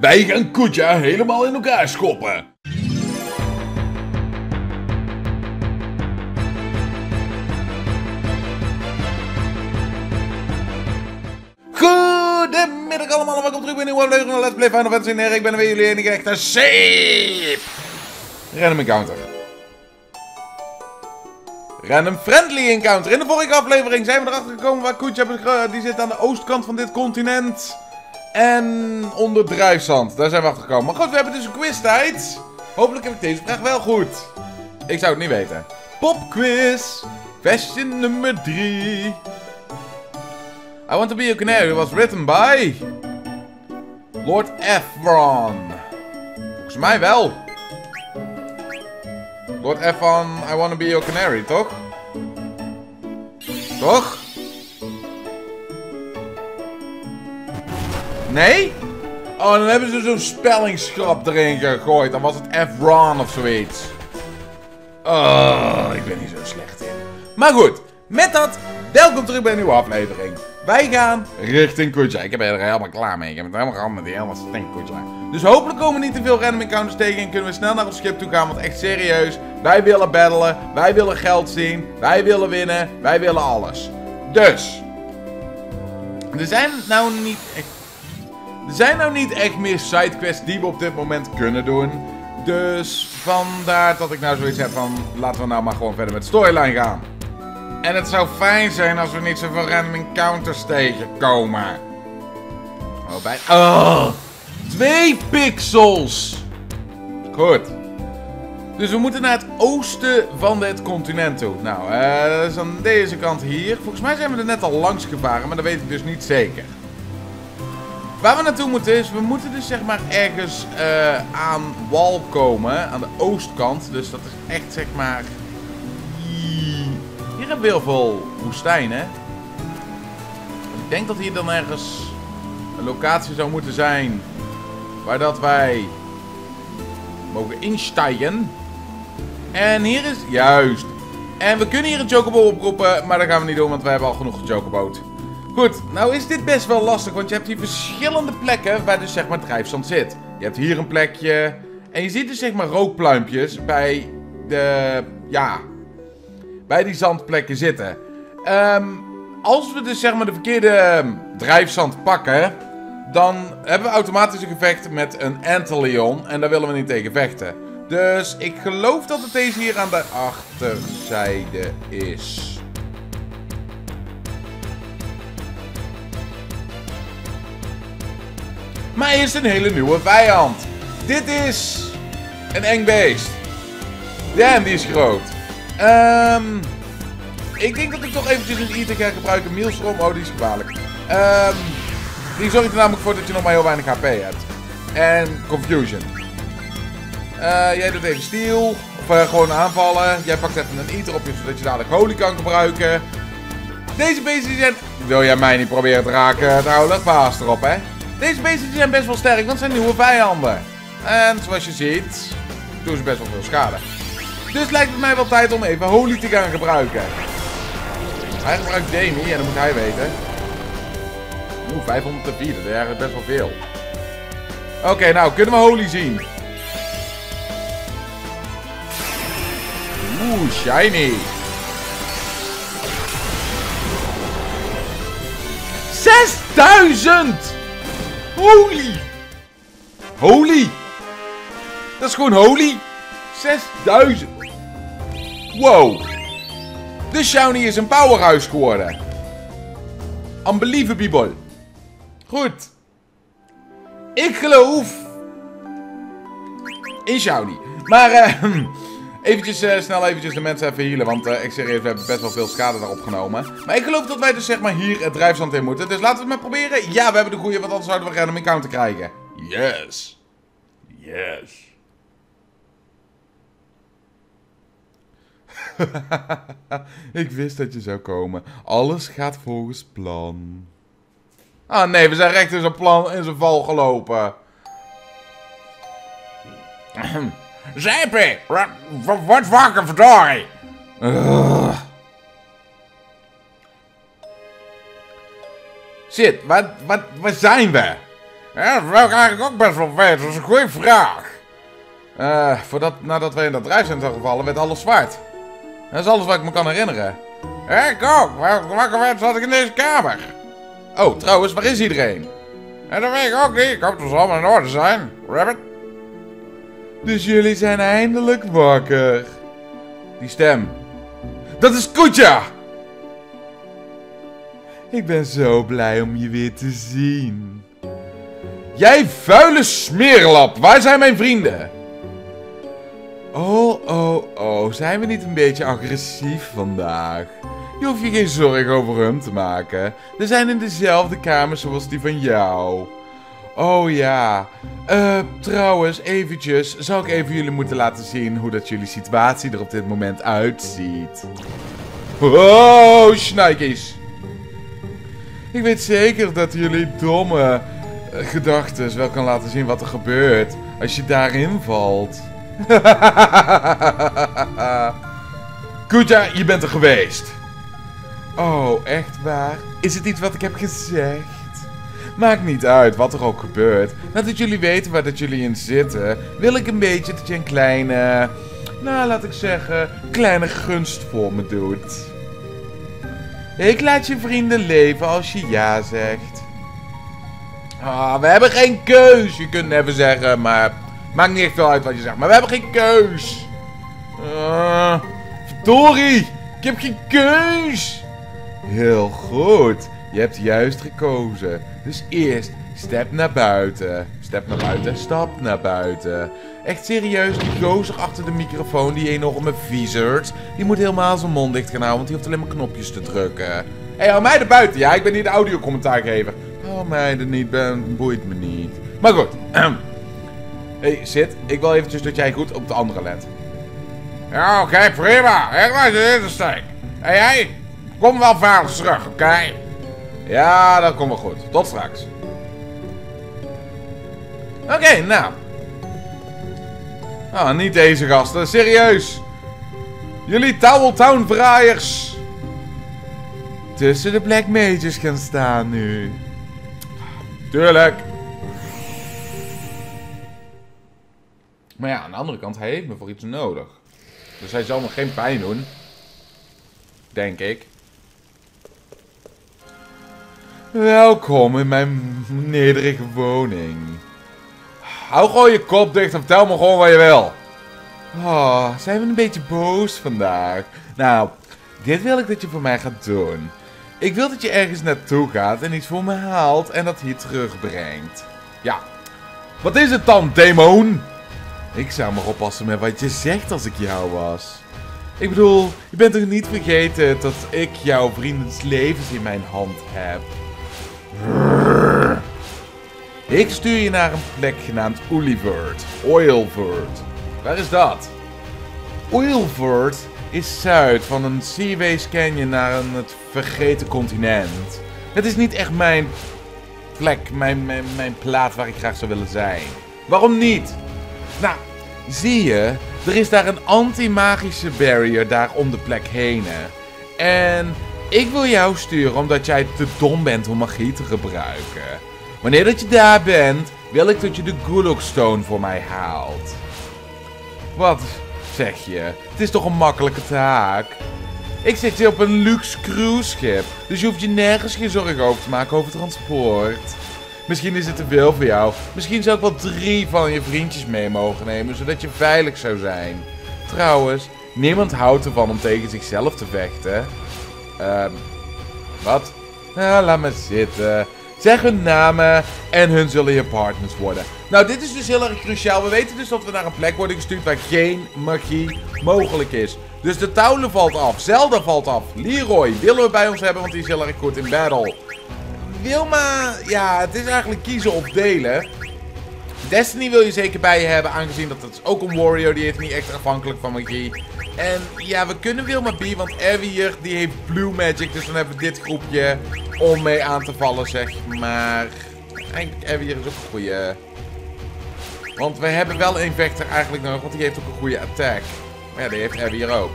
Wij gaan Kutja helemaal in elkaar schoppen. Goedemiddag allemaal en welkom terug bij een nieuwe aflevering van Let's Play Final Fantasy. Ik ben weer jullie enige echte Safe. Random Encounter. Random Friendly Encounter. In de vorige aflevering zijn we erachter gekomen waar Kutja begra- die zit aan de oostkant van dit continent. En onder drijfzand. Daar zijn we achter gekomen. Maar goed, we hebben dus een quiztijd. Hopelijk heb ik deze vraag wel goed. Ik zou het niet weten. Popquiz. Question nummer 3. I Want to Be a Canary was written by... Lord Efron. Volgens mij wel. Lord Efron, I Want to Be a Canary, toch? Toch? Nee? Oh, dan hebben ze zo'n spellingsgrap erin gegooid. Dan was het Efron of zoiets. Oh, ik ben niet zo slecht in. Maar goed, met dat, welkom terug bij een nieuwe aflevering. Wij gaan richting Kutja. Ik heb er helemaal klaar mee. Ik heb het helemaal gehad met die helemaal stink Kutja. Dus hopelijk komen we niet te veel random encounters tegen en kunnen we snel naar ons schip toe gaan. Want echt serieus, wij willen battelen, wij willen geld zien, wij willen winnen, wij willen alles. Dus, er zijn nou niet er zijn nou niet echt meer sidequests die we op dit moment kunnen doen. Dus vandaar dat ik nou zoiets heb van... Laten we nou maar gewoon verder met storyline gaan. En het zou fijn zijn als we niet zoveel random encounters tegenkomen. Oh, bij... Oh! Twee pixels! Goed. Dus we moeten naar het oosten van dit continent toe. Nou, eh, dat is aan deze kant hier. Volgens mij zijn we er net al langs gevaren, maar dat weet ik dus niet zeker. Waar we naartoe moeten is, we moeten dus zeg maar ergens eh, aan wal komen, aan de oostkant. Dus dat is echt zeg maar... Hier, hebben we heel veel woestijn, hè. Ik denk dat hier dan ergens een locatie zou moeten zijn waar dat wij mogen instijgen. En hier is... Juist. En we kunnen hier een chocobo oproepen, maar dat gaan we niet doen, want we hebben al genoeg chocoboot. Goed, nou is dit best wel lastig, want je hebt hier verschillende plekken waar dus zeg maar drijfzand zit. Je hebt hier een plekje en je ziet dus zeg maar rookpluimpjes bij de, ja, bij die zandplekken zitten. Ehm, als we dus zeg maar de verkeerde ehm, drijfzand pakken, dan hebben we automatisch een gevecht met een Anteleon en daar willen we niet tegen vechten. Dus ik geloof dat het deze hier aan de achterzijde is. Maar is een hele nieuwe vijand. Dit is een eng beest. Damn, die is groot. Ehm ik denk dat ik toch eventjes een eten ga gebruiken. Mealstrom, oh die is gevaarlijk. Ehm die zorgt er namelijk voor dat je nog maar heel weinig HP hebt. En Confusion. Eh, jij doet even steel. Of eh, gewoon aanvallen. Jij pakt even een eater op je, zodat je dadelijk holy kan gebruiken. Deze beesten. Wil jij mij niet proberen te raken? Nou, paas erop, hè. Deze beesten zijn best wel sterk, want het zijn nieuwe vijanden. En zoals je ziet, doen ze best wel veel schade. Dus lijkt het mij wel tijd om even Holy te gaan gebruiken. Hij gebruikt Demi, en dat moet hij weten. Oeh, 504, dat is eigenlijk best wel veel. Oké, nou, kunnen we Holy zien? Oeh, shiny. 6000! Holy! Holy! Dat is gewoon holy! 6000! Wow! De Shiny is een powerhouse geworden. Unbelievable. Goed. Ik geloof... In Shiny. Maar eh... Eventjes eh, snel eventjes de mensen even healen, want eh, ik serieus, we hebben best wel veel schade daarop genomen. Maar ik geloof dat wij dus zeg maar hier het drijfzand in moeten. Dus laten we het maar proberen. Ja, we hebben de goede, want anders zouden we random encounter krijgen. Yes. Yes. ik wist dat je zou komen. Alles gaat volgens plan. Ah nee, we zijn recht in zijn plan in zijn val gelopen. Zijpie, wat wakker verdorie. Uh. Shit, waar, waar, waar zijn we? Ja, dat wil ik eigenlijk ook best wel weten. Dat is een goede vraag. Eh, voordat, nadat wij in dat drijfcentrum zijn gevallen, werd alles zwart. Dat is alles wat ik me kan herinneren. Ik ook. Welke werd zat ik in deze kamer? Oh, trouwens, waar is iedereen? Ja, dat weet ik ook niet. Ik hoop dat ze allemaal in orde zijn. Rabbit. Dus jullie zijn eindelijk wakker. Die stem. Dat is Kutja! Ik ben zo blij om je weer te zien. Jij vuile smeerlap, waar zijn mijn vrienden? Oh, oh, oh, zijn we niet een beetje agressief vandaag? Je hoeft je geen zorgen over hem te maken. We zijn in dezelfde kamer zoals die van jou. Oh ja. Uh, trouwens, eventjes. Zou ik even jullie moeten laten zien hoe dat jullie situatie er op dit moment uitziet? Oh, schnikes. Ik weet zeker dat jullie domme uh, gedachten wel kan laten zien wat er gebeurt als je daarin valt. Kuja, je bent er geweest. Oh, echt waar? Is het iets wat ik heb gezegd? Maakt niet uit wat er ook gebeurt. Nadat jullie weten waar dat jullie in zitten, wil ik een beetje dat je een kleine, nou laat ik zeggen, kleine gunst voor me doet. Ik laat je vrienden leven als je ja zegt. Ah, we hebben geen keus. Je kunt even zeggen, maar maakt niet echt veel uit wat je zegt. Maar we hebben geen keus. Uh, ik heb geen keus. Heel goed. Je hebt juist gekozen. Dus eerst step naar buiten. Step naar buiten, stap naar buiten. Echt serieus, die gozer achter de microfoon, die enorme viezerd. Die moet helemaal zijn mond dicht gaan houden, want die hoeft alleen maar knopjes te drukken. Hé, hey, hou mij er buiten. Ja, ik ben hier de audiocommentaargever. Hou mij er niet, ben, boeit me niet. Maar goed. Hé, hey, zit. Ik wil eventjes dat jij goed op de andere let. Ja, oké, prima. Echt waar, dit is steek. Hé, hey. Kom wel veilig terug, oké? Ja, dat komt wel goed. Tot straks. Oké, nou. Ah, niet deze gasten. Serieus. Jullie Town vraaiers. Tussen de Black Mages gaan staan nu. Tuurlijk. Maar ja, aan de andere kant, hij heeft me voor iets nodig. Dus hij zal me geen pijn doen. Denk ik. Welkom in mijn nederige woning. Hou gewoon je kop dicht en vertel me gewoon wat je wil. Oh, zijn we een beetje boos vandaag? Nou, dit wil ik dat je voor mij gaat doen. Ik wil dat je ergens naartoe gaat en iets voor me haalt en dat hier terugbrengt. Ja, wat is het dan, demon? Ik zou maar oppassen met wat je zegt als ik jou was. Ik bedoel, je bent toch niet vergeten dat ik jouw vriendens levens in mijn hand heb? Ik stuur je naar een plek genaamd Oilvert. Oilvert. Waar is dat? Oilvert is zuid van een Seaways Canyon naar een, het vergeten continent. Het is niet echt mijn plek, mijn, mijn, mijn plaats waar ik graag zou willen zijn. Waarom niet? Nou, zie je, er is daar een anti-magische barrier daar om de plek heen. En ik wil jou sturen omdat jij te dom bent om magie te gebruiken. Wanneer dat je daar bent, wil ik dat je de Gulok Stone voor mij haalt. Wat zeg je? Het is toch een makkelijke taak? Ik zit hier op een luxe cruiseschip, dus je hoeft je nergens geen zorgen over te maken over transport. Misschien is het te veel voor jou. Misschien zou ik wel drie van je vriendjes mee mogen nemen, zodat je veilig zou zijn. Trouwens, niemand houdt ervan om tegen zichzelf te vechten. Ehm, wat? Nou, laat me zitten. Zeg hun namen en hun zullen je partners worden. Nou, dit is dus heel erg cruciaal. We weten dus dat we naar een plek worden gestuurd waar geen magie mogelijk is. Dus de Touwle valt af. Zelda valt af. Leroy willen we bij ons hebben, want die is heel erg goed in battle. Wilma, ja, het is eigenlijk kiezen of delen. Destiny wil je zeker bij je hebben, aangezien dat het ook een warrior. Die heeft niet echt afhankelijk van magie. En ja, we kunnen Wilma B, want Evier die heeft Blue Magic. Dus dan hebben we dit groepje om mee aan te vallen, zeg maar. Eigenlijk Evier is ook een goede... Want we hebben wel een vechter eigenlijk nodig, want die heeft ook een goede attack. Maar ja, die heeft Evier ook.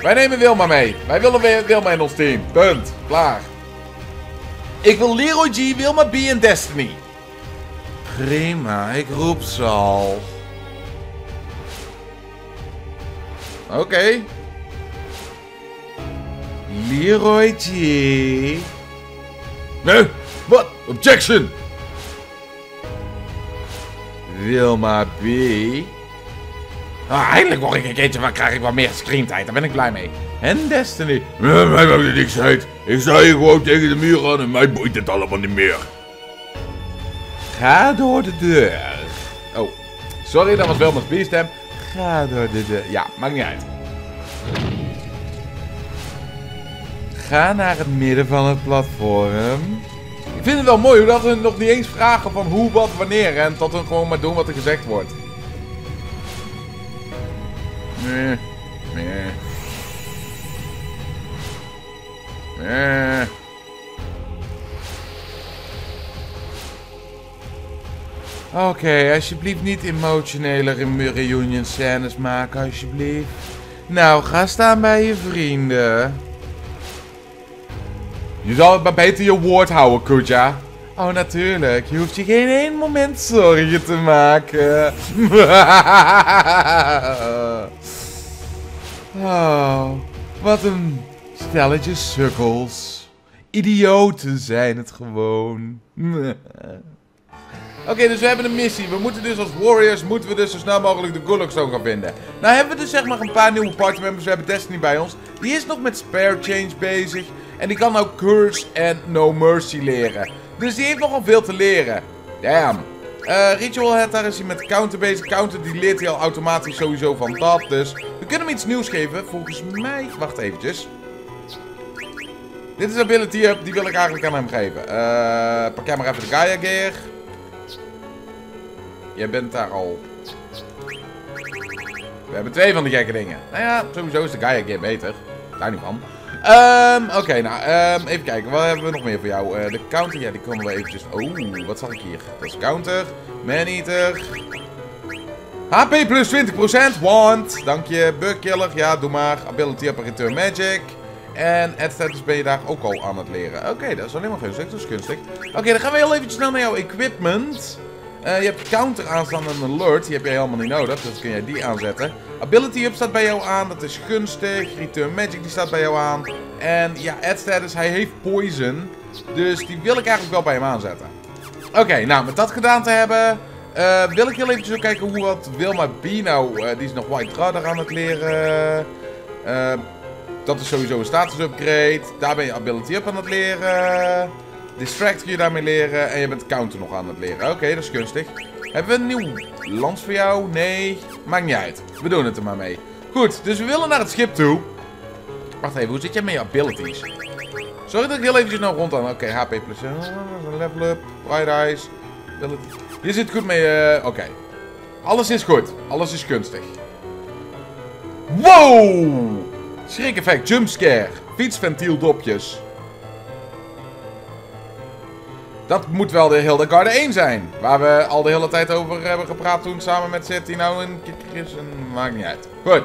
Wij nemen Wilma mee. Wij willen Wilma in ons team. Punt. Klaar. Ik wil Leroy G, Wilma B en Destiny. Prima, ik roep ze al. Oké. Leroy G. Nee, wat? Objection! Wilma B. Ah, eindelijk word ik een keertje van, krijg ik wat meer screentijd. Daar ben ik blij mee. En Destiny. Mij maakt het niks uit. Ik sta hier gewoon tegen de muur aan en mij boeit het allemaal niet meer. Ga door de deur. Oh, sorry, dat was Wilma's B-stem. Ga door de deur. Ja, maakt niet uit. Ga naar het midden van het platform. Ik vind het wel mooi hoe dat we nog niet eens vragen van hoe, wat, wanneer. En tot we gewoon maar doen wat er gezegd wordt. Nee, nee. Nee. Oké, alsjeblieft niet emotionele re- reunion scènes maken, alsjeblieft. Nou, ga staan bij je vrienden. Je zal maar beter je woord houden, Kuja. Oh, natuurlijk. Je hoeft je geen één moment zorgen te maken. oh, wat een stelletje sukkels. Idioten zijn het gewoon. Oké, dus we hebben een missie. We moeten dus als warriors, moeten we dus zo snel mogelijk de Gulugstone gaan vinden. Nou hebben we dus zeg maar een paar nieuwe party members. We hebben Destiny bij ons. Die is nog met Spare Change bezig. En die kan ook Curse en No Mercy leren. Dus die heeft nogal veel te leren. Damn. Eh Ritual Head, daar is hij met Counter bezig. Counter, die leert hij al automatisch sowieso van dat. Dus we kunnen hem iets nieuws geven. Volgens mij... Wacht eventjes. Dit is ability up. Die wil ik eigenlijk aan hem geven. Eh pak jij maar even de Gaia Gear. Jij bent daar al. We hebben twee van die gekke dingen. Nou ja, sowieso is de Gaia Gear beter. Daar niet van. Ehm, Oké, nou, ehm, even kijken. Wat hebben we nog meer voor jou? Eh, de counter, ja, die komen we eventjes... Oeh, wat zag ik hier? Dat is counter. Man-eater. HP plus 20%, want... Dank je. Bug killer, ja, doe maar. Ability up return magic. En ad status ben je daar ook al aan het leren. Oké, dat is alleen maar gunstig, dat is gunstig. Oké, dan gaan we heel even snel naar jouw equipment. Eh, je hebt counter aanstaan en alert. Die heb jij helemaal niet nodig, dus kun jij die aanzetten. Ability up staat bij jou aan, dat is gunstig. Return magic die staat bij jou aan. En ja, ad status, hij heeft poison. Dus die wil ik eigenlijk wel bij hem aanzetten. Oké, nou met dat gedaan te hebben, eh, wil ik heel eventjes ook kijken hoe wat Wilma B nou, eh, die is nog White Radar aan het leren. Dat is sowieso een status upgrade. Daar ben je ability up aan het leren. Distract kun je daarmee leren. En je bent counter nog aan het leren. Oké, dat is gunstig. Hebben we een nieuw lans voor jou? Nee. Maakt niet uit. We doen het er maar mee. Goed, dus we willen naar het schip toe. Wacht even, hoe zit jij met je abilities? Sorry dat ik heel eventjes nou rond aan. Oké, HP plus. level up. Bright eyes. Je zit goed mee. eh, Oké. Alles is goed. Alles is gunstig. Wow! Schrik effect, jumpscare. Fietsventiel dopjes. Dat moet wel de Hilde Garde 1 zijn. Waar we al de hele tijd over hebben gepraat toen samen met nou en Chris en maakt niet uit. Goed.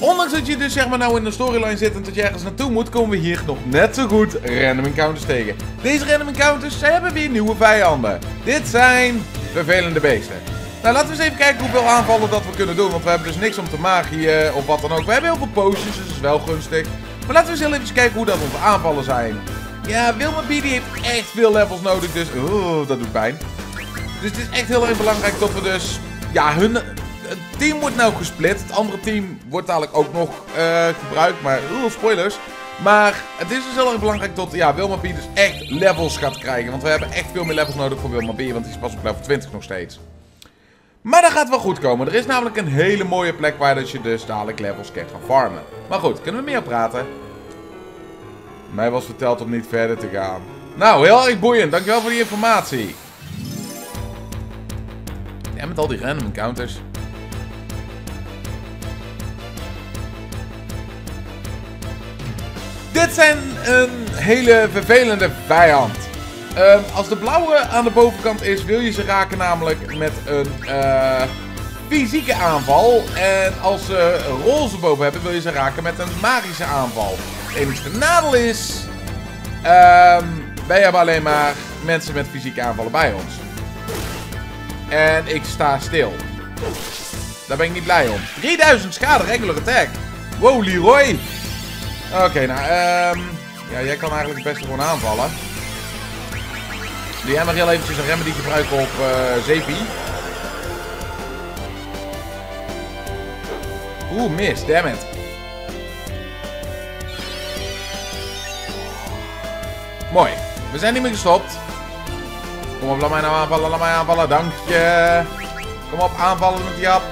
Ondanks dat je dus zeg maar nou in de storyline zit en dat je ergens naartoe moet, komen we hier nog net zo goed random encounters tegen. Deze random encounters, hebben weer nieuwe vijanden. Dit zijn vervelende beesten. Nou, laten we eens even kijken hoeveel aanvallen dat we kunnen doen. Want we hebben dus niks om te magieën of wat dan ook. We hebben heel veel potions, dus dat is wel gunstig. Maar laten we eens even kijken hoe dat onze aanvallen zijn. Ja, Wilma B die heeft echt veel levels nodig, dus dat doet pijn. Dus het is echt heel erg belangrijk dat we dus... Ja, hun team wordt nou gesplit. Het andere team wordt dadelijk ook nog eh, gebruikt, maar oeh, spoilers. Maar het is dus heel erg belangrijk dat ja, Wilma B dus echt levels gaat krijgen. Want we hebben echt veel meer levels nodig voor Wilma B, want die is pas op level 20 nog steeds. Maar dat gaat wel goed komen. Er is namelijk een hele mooie plek waar dus je dus dadelijk levels kan gaan farmen. Maar goed, kunnen we meer praten? Mij was verteld om niet verder te gaan. Nou, heel erg boeiend. Dankjewel voor die informatie. Ja, met al die random encounters. Dit zijn een hele vervelende vijand. Ehm, als de blauwe aan de bovenkant is, wil je ze raken namelijk met een eh, fysieke aanval. En als ze roze boven hebben, wil je ze raken met een magische aanval. Het enige nadeel is Ehm wij hebben alleen maar mensen met fysieke aanvallen bij ons. En ik sta stil. Daar ben ik niet blij om. 3000 schade, regular attack. Wow, Leroy. Oké, nou, ehm ja, jij kan eigenlijk het beste gewoon aanvallen. Doe jij maar heel eventjes een remedy gebruiken op eh Zepi. Oeh, mis, damn it. Mooi. We zijn niet meer gestopt. Kom op, laat mij nou aanvallen, laat mij aanvallen. Dank je. Kom op, aanvallen met die hap.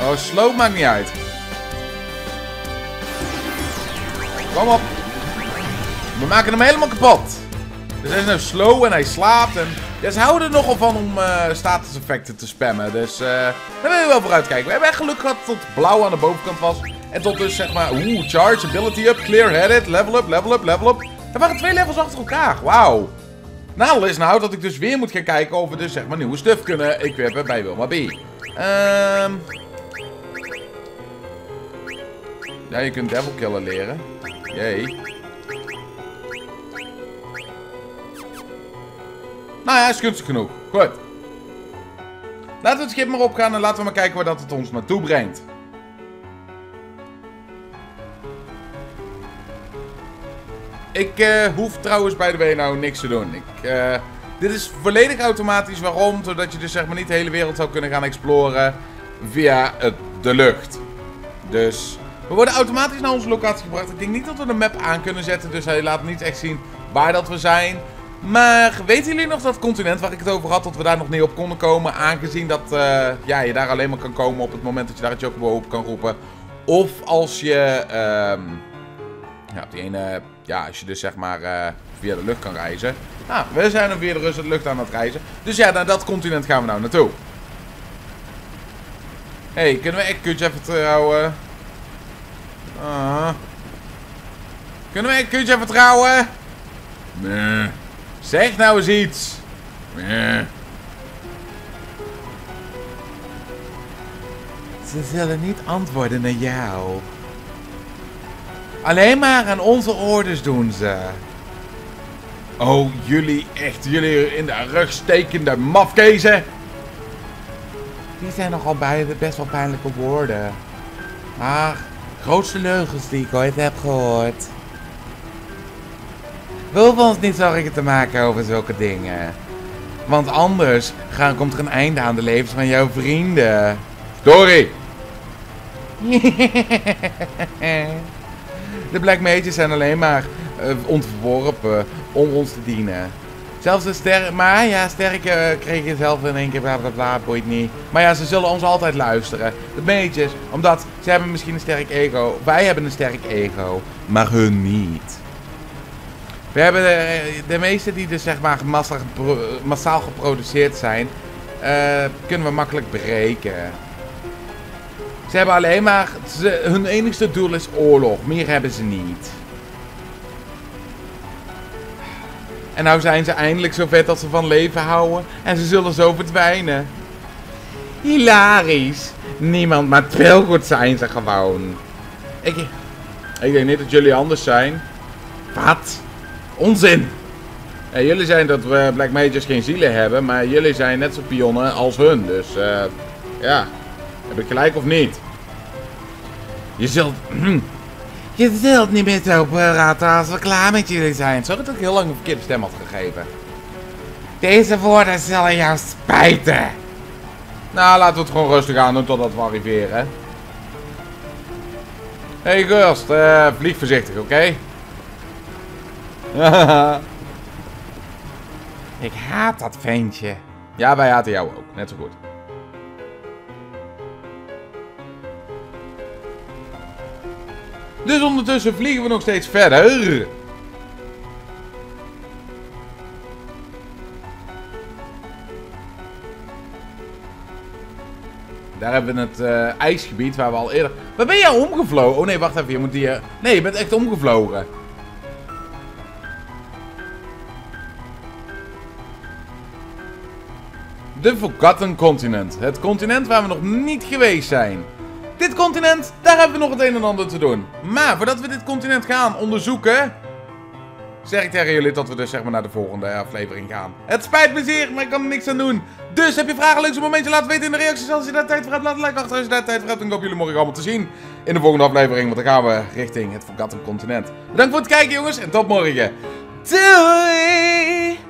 Oh, slow maakt niet uit. Kom op. We maken hem helemaal kapot. Dus hij is nou slow en hij slaapt. En... Ja, ze houden er nogal van om uh, statuseffecten te spammen. Dus uh, daar willen we wel voor uitkijken. We hebben echt geluk gehad tot blauw aan de bovenkant was. En tot dus zeg maar, oeh, charge, ability up, clear-headed, level up, level up, level up. Er waren twee levels achter elkaar. Wauw. Nadeel is nou dat ik dus weer moet gaan kijken of we dus zeg maar nieuwe stuff kunnen equippen bij Wilma B. Ehm... Ja, je kunt Devil Killer leren. Jee. Nou ja, is gunstig genoeg. Goed. Laten we het schip maar opgaan en laten we maar kijken waar dat het ons naartoe brengt. Ik uh, hoef trouwens bij de way nou niks te doen. Ik, uh, dit is volledig automatisch. Waarom? Zodat je dus zeg maar niet de hele wereld zou kunnen gaan exploren via de lucht. Dus we worden automatisch naar onze locatie gebracht. Ik denk niet dat we de map aan kunnen zetten. Dus hij laat niet echt zien waar dat we zijn. Maar weten jullie nog dat continent waar ik het over had, dat we daar nog niet op konden komen? Aangezien dat uh, ja, je daar alleen maar kan komen op het moment dat je daar het chocobo op kan roepen. Of als je, um, ja, die ene, ja, als je dus zeg maar uh, via de lucht kan reizen. Nou, we zijn er via de lucht aan het reizen. Dus ja, naar dat continent gaan we nou naartoe. Hé, hey, kunnen we echt even trouwen? Uh. Kunnen we echt kutje vertrouwen? Nee. Zeg nou eens iets. Nee. Ze zullen niet antwoorden naar jou. Alleen maar aan onze orders doen ze. Oh, jullie echt, jullie in de rug stekende mafkezen. Die zijn nogal bij, best wel pijnlijke woorden. Maar, grootste leugens die ik ooit heb gehoord. We hoeven ons niet zorgen te maken over zulke dingen. Want anders gaan, komt er een einde aan de levens van jouw vrienden. Story! de Black Mages zijn alleen maar uh, ontworpen om ons te dienen. Zelfs de sterren, maar ja, sterke uh, kreeg je zelf in één keer, bla bla bla, boeit niet. Maar ja, ze zullen ons altijd luisteren. De Mages, omdat ze hebben misschien een sterk ego. Wij hebben een sterk ego, maar hun niet. We hebben de, de meeste die dus zeg maar massaal, gepro massaal geproduceerd zijn, uh, kunnen we makkelijk breken. Ze hebben alleen maar, hun enigste doel is oorlog, meer hebben ze niet. En nou zijn ze eindelijk zo vet dat ze van leven houden en ze zullen zo verdwijnen. Hilarisch. Niemand, maar veel goed zijn ze gewoon. Ik, ik denk niet dat jullie anders zijn. Wat? Onzin! Ja, jullie zijn dat we Black Mages geen zielen hebben, maar jullie zijn net zo pionnen als hun. Dus uh, ja, heb ik gelijk of niet? Je zult... Je zult niet meer zo praten als we klaar met jullie zijn. Sorry dat ik heel lang een verkeerde stem had gegeven. Deze woorden zullen jou spijten. Nou, laten we het gewoon rustig aan doen totdat we arriveren. Hey gast, uh, vlieg voorzichtig, oké? ik haat dat ventje. Ja, wij haten jou ook. Net zo goed. Dus ondertussen vliegen we nog steeds verder. Daar hebben we het uh, ijsgebied waar we al eerder... Waar ben jij omgevlogen? Oh nee, wacht even. Je moet. Uh... Nee, je bent echt omgevlogen. De Forgotten Continent. Het continent waar we nog niet geweest zijn. Dit continent, daar hebben we nog het een en ander te doen. Maar voordat we dit continent gaan onderzoeken... zeg ik tegen jullie dat we dus zeg maar naar de volgende aflevering gaan. Het spijt me zeer, maar ik kan er niks aan doen. Dus heb je vragen, leukste momentje, laat weten in de reacties. Als je daar tijd voor hebt, laat een like achter. Als je daar tijd voor hebt, dan hoop jullie morgen allemaal te zien in de volgende aflevering. Want dan gaan we richting het Forgotten Continent. Bedankt voor het kijken jongens en tot morgen. Doei!